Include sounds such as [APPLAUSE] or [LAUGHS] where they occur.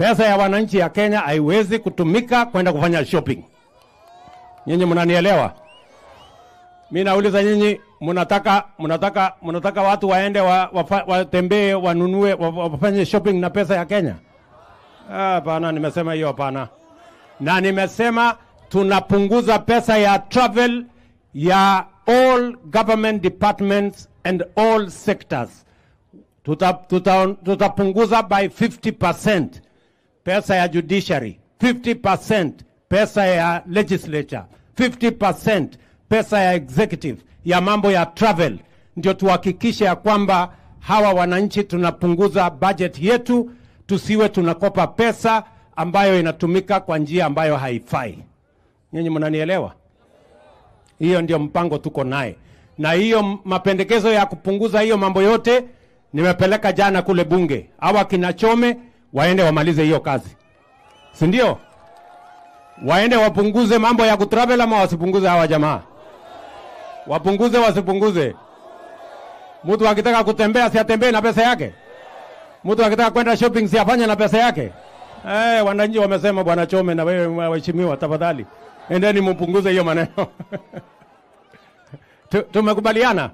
Pesa ya wananchi ya Kenya haiwezi kutumika kwenda kufanya shopping. Nyinyi mnanielewa? Mimi nauliza nyinyi, mnataka mnataka mnataka watu waende wa, wa watembee wanunue wa- wa- wafanye shopping na pesa ya Kenya? Ah, Hapana, nimesema hiyo hapana, na nimesema tunapunguza pesa ya travel ya all government departments and all sectors. tutapunguza Tuta, tuta, by 50% pesa ya judiciary, 50% pesa ya legislature, 50% pesa ya executive ya mambo ya travel, ndio tuhakikishe ya kwamba hawa wananchi tunapunguza budget yetu, tusiwe tunakopa pesa ambayo inatumika kwa njia ambayo haifai. Nyinyi mnanielewa? Hiyo ndio mpango tuko naye, na hiyo mapendekezo ya kupunguza hiyo mambo yote nimepeleka jana kule bunge. Hawa kina Chome waende wamalize hiyo kazi, si ndio? Waende wapunguze mambo ya kutravel ama wasipunguze? Hawa jamaa wapunguze, wasipunguze? Mtu akitaka kutembea si atembee na pesa yake? Mtu akitaka kwenda shopping si afanye na pesa yake? Eh, wananchi wamesema, bwana Chome na wewe waheshimiwa, tafadhali endeni mpunguze hiyo maneno. [LAUGHS] Tumekubaliana?